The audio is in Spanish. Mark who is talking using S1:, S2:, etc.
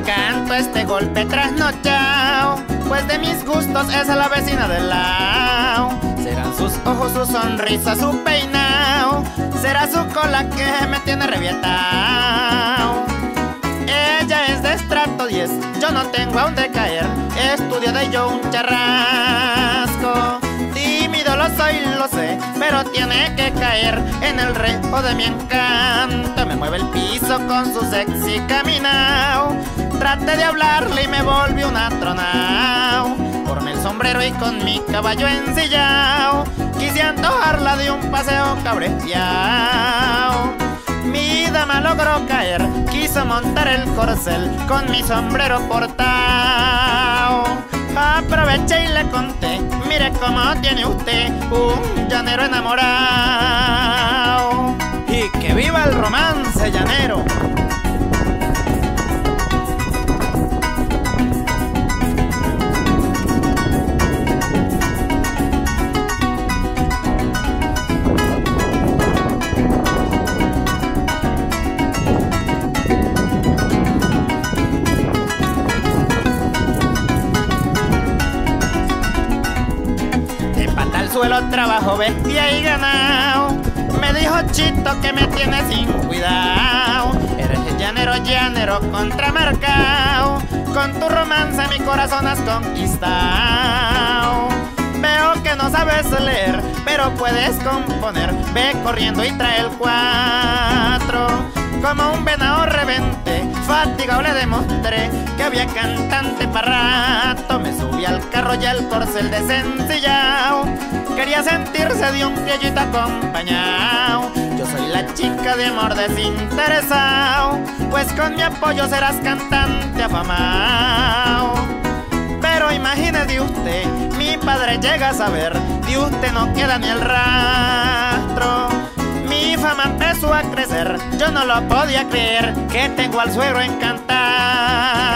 S1: siento este golpe trasnochado, pues de mis gustos es la vecina del lado. Serán sus ojos, su sonrisa, su peinado, será su cola que me tiene revientado. Ella es de estrato 10, yo no tengo a dónde caer, estudio de yo un charrasco. Tímido lo soy, lo sé, pero tiene que caer en el rejo de mi encanto. Me mueve el piso con su sexy caminao. Traté de hablarle y me volví un atronao. Formé el sombrero y con mi caballo ensillao. Quise antojarla de un paseo cabreteao. Mi dama logró caer, quiso montar el corcel con mi sombrero portao. Aproveché y le conté, mire cómo tiene usted un llanero enamorado. Y que viva el romance llanero. Suelo trabajo bestia y ganado. Me dijo Chito que me tiene sin cuidado. Eres el llanero, llanero contramarcao. Con tu romance mi corazón has conquistado. Veo que no sabes leer, pero puedes componer. Ve corriendo y trae el cuatro. Como un venado revente, fatigado le demostré que había cantante para rato. Me subí al carro y al corcel de sencillao. Quería sentirse de un criollito acompañado. Yo soy la chica de amor desinteresado, pues con mi apoyo serás cantante afamado. Pero imagínese usted, mi padre llega a saber, de usted no queda ni el rastro. Mi fama empezó a crecer, yo no lo podía creer, que tengo al suegro encantado.